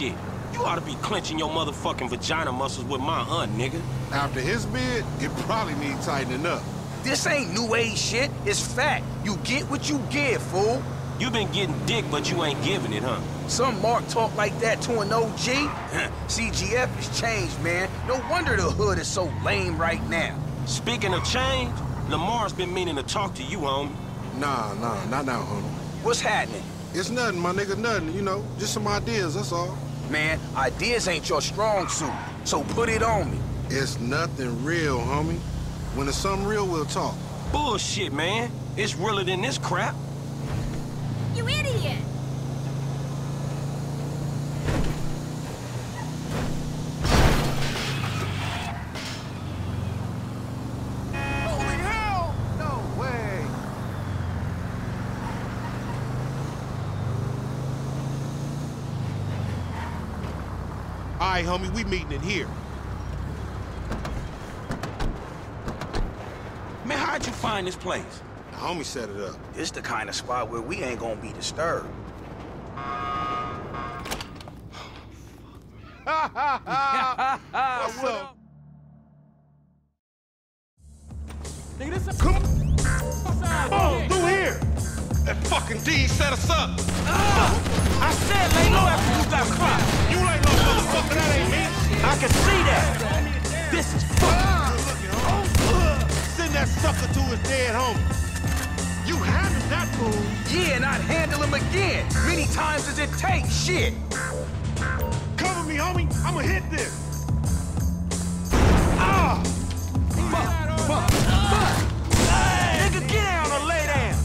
shit. You ought to be clenching your motherfucking vagina muscles with my aunt, nigga. After his bid, it probably needs tightening up. This ain't new age shit. It's fact. You get what you give, fool. You been getting dick, but you ain't giving it, huh? Some Mark talk like that to an OG? CGF has changed, man. No wonder the hood is so lame right now. Speaking of change, Lamar's been meaning to talk to you, homie. Nah, nah, not now, homie. What's happening? It's nothing, my nigga, nothing, you know. Just some ideas, that's all. Man, ideas ain't your strong suit, so put it on me. It's nothing real, homie. When it's something real, we'll talk. Bullshit, man. It's realer than this crap. You idiot! Holy hell! No way! All right, homie, we meeting in here. Man, how'd you find this place? The homie set it up. This the kind of spot where we ain't gonna be disturbed. What's up? Nigga, this Come on, oh, through here! That fucking D set us up! I said lay low after you got caught. You ain't no motherfucker, that ain't me! I can see that. This is fuck. Send that sucker to his dead homie. You handled that fool. Yeah, and I'd handle him again. Many times as it takes, shit. Cover me, homie. I'ma hit this. Ah! Fuck, fuck, Fuck! Nigga, get down or lay down.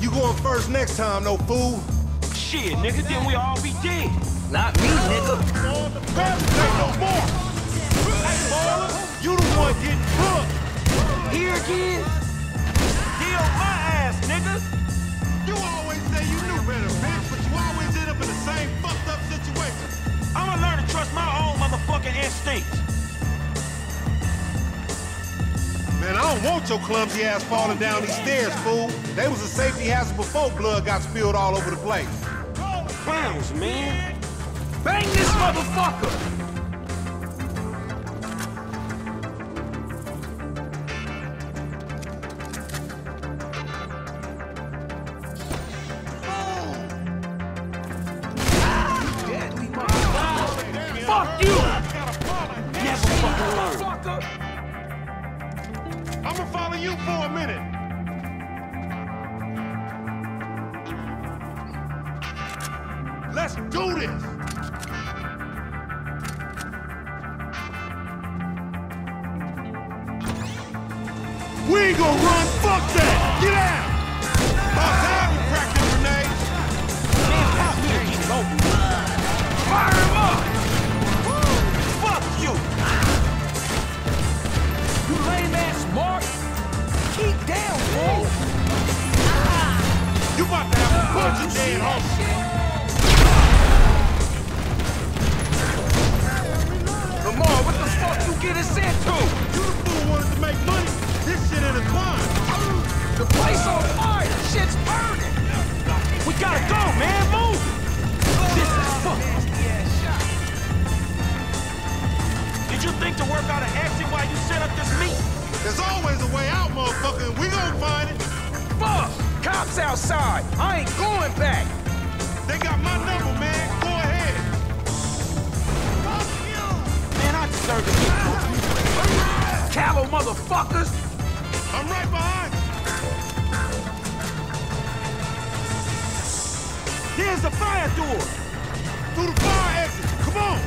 You going first next time, no fool. Shit, nigga, then we all be dead. Not me, nigga. Grab the ain't no more. Hey, boy, you the one getting cooked. Here again? Deal my ass, nigga. You always say you knew better, bitch, but you always end up in the same fucked up situation. I'ma learn to trust my own motherfucking instincts. Man, I don't want your clumsy ass falling down these stairs, fool. They was a safety hazard before blood got spilled all over the place. Clowns, man. Bang this motherfucker! Deadly motherfucker! Fuck run. Fuck that. Get out. Practice. Fire him up! Fuck you! You lame ass Mark! Keep down, fool! You about to have a bunch of dead homies. On fire! Shit's burning! We gotta go, man. Move! This is fuck. Did you think to work out an exit while you set up this meet? There's always a way out, motherfucker, we gonna find it. Fuck! Cops outside! I ain't going back! They got my number, man. Go ahead. Man, I deserve to get Callow motherfuckers! I'm right behind There's the fire door! Through the fire exit. Come on.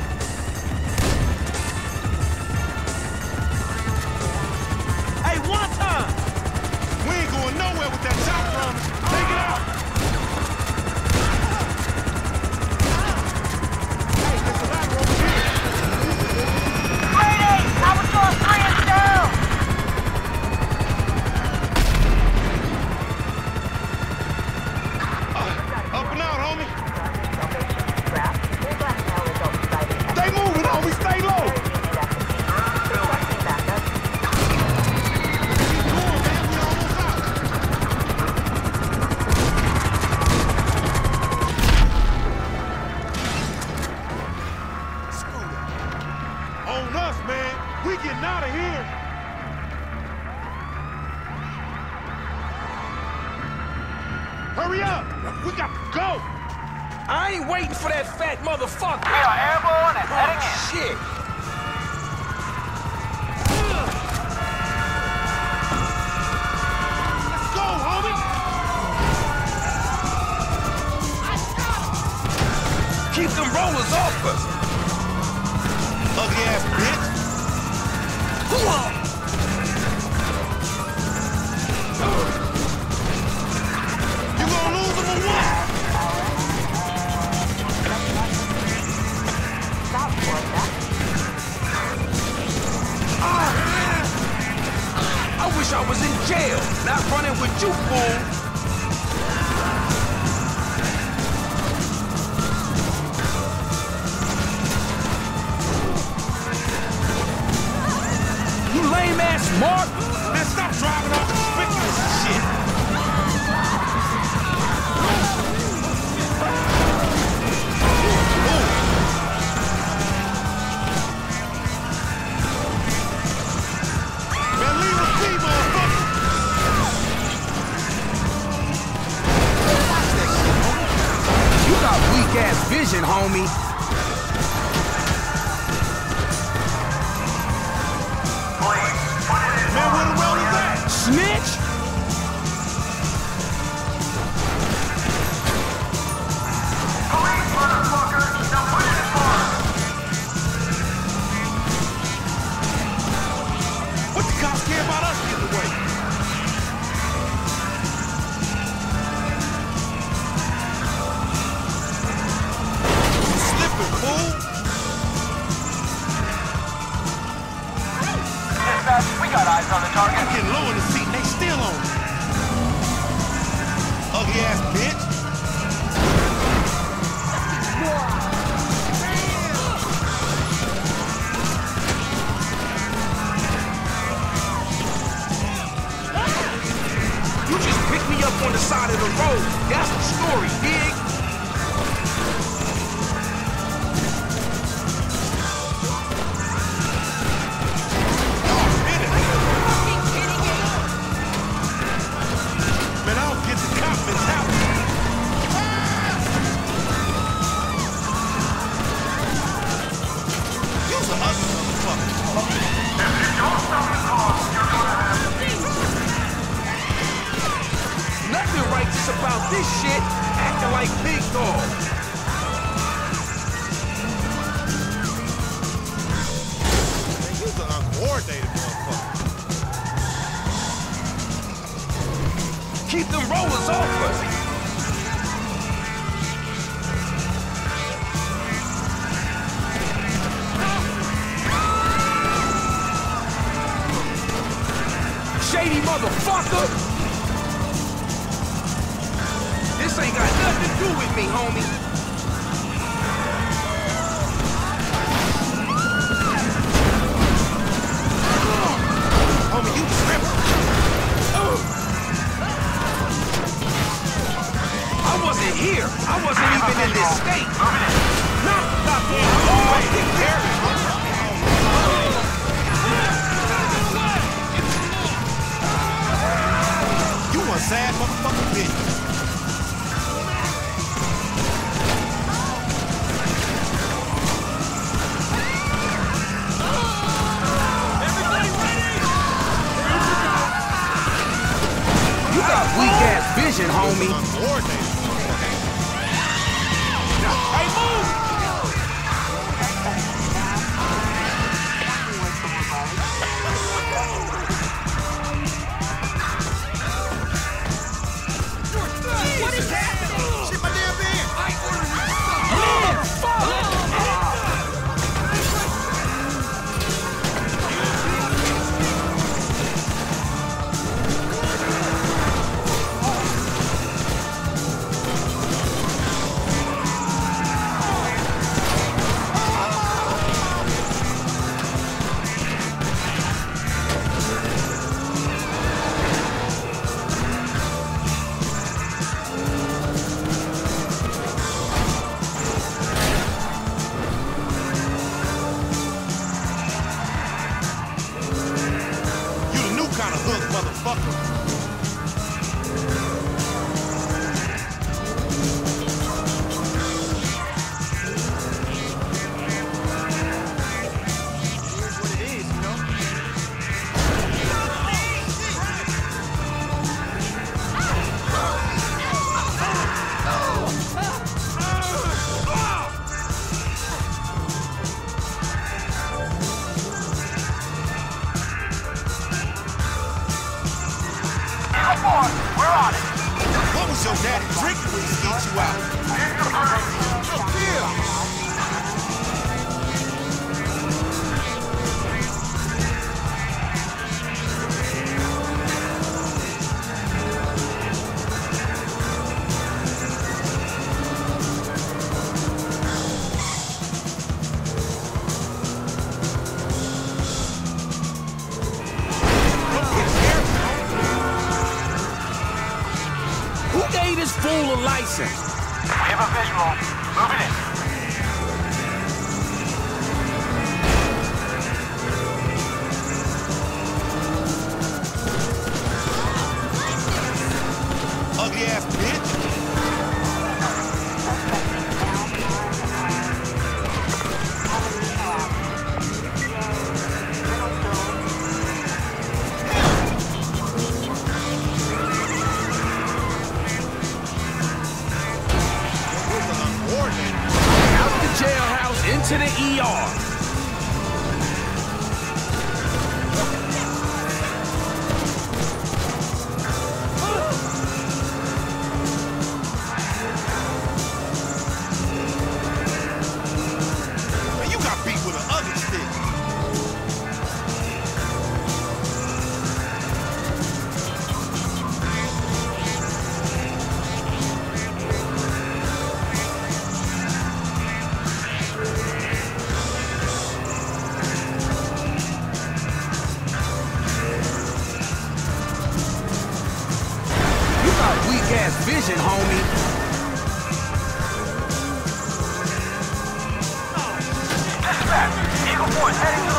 Hey, one time! We ain't going nowhere with that chop. Take it out. Hurry up! We got to go! I ain't waiting for that fat motherfucker. We are airborne and oh, heading in. Shit. Let's go, homie! Keep them rollers off us. Ugly ass bitch! Ass Mark. Man, stop driving off conspicuous and shit! Man, leave be, motherfucker! You got weak ass vision, homie. Me up on the side of the road. That's the story, dig? Righteous about this shit. Acting like big dog. Man, you's an uncoordinated motherfucker. Keep them rollers off us. Shady motherfucker! Ain't got nothing to do with me, homie. Here. I wasn't even in this state. Not Gary. What was your daddy drinking when he skeet you out? Who fool a license? Have a visual. Moving in. Force heading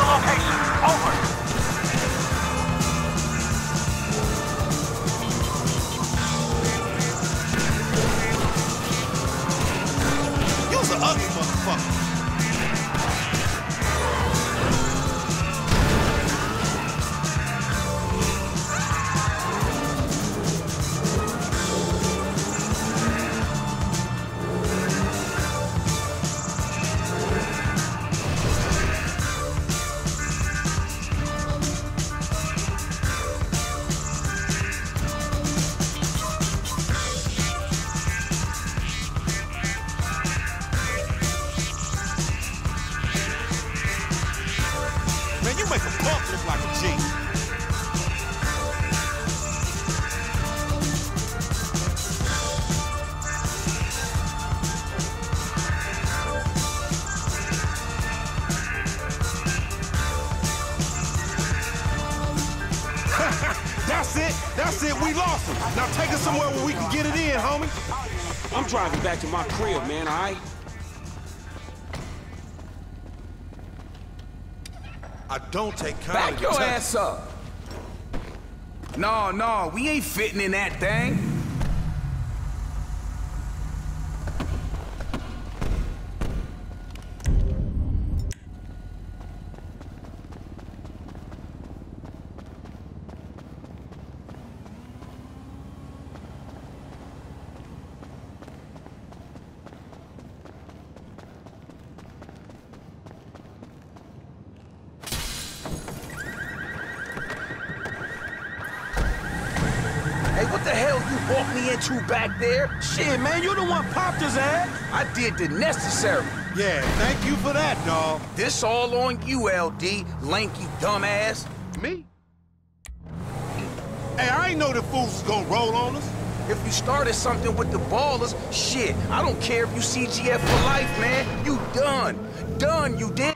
it. We lost him. Now take us somewhere where we can get it in, homie. I'm driving back to my crib, man, all right? I don't take kindly Back your ass up. No, no, we ain't fitting in that thing. The hell you walked me into back there? Shit, man, you the one popped his ass. Eh? I did the necessary. Yeah, thank you for that, dawg. This all on you, LD, lanky dumbass. Me? Hey, I ain't know the fools gonna roll on us. If you started something with the ballers, shit, I don't care if you CGF for life, man. You done. Done, you did.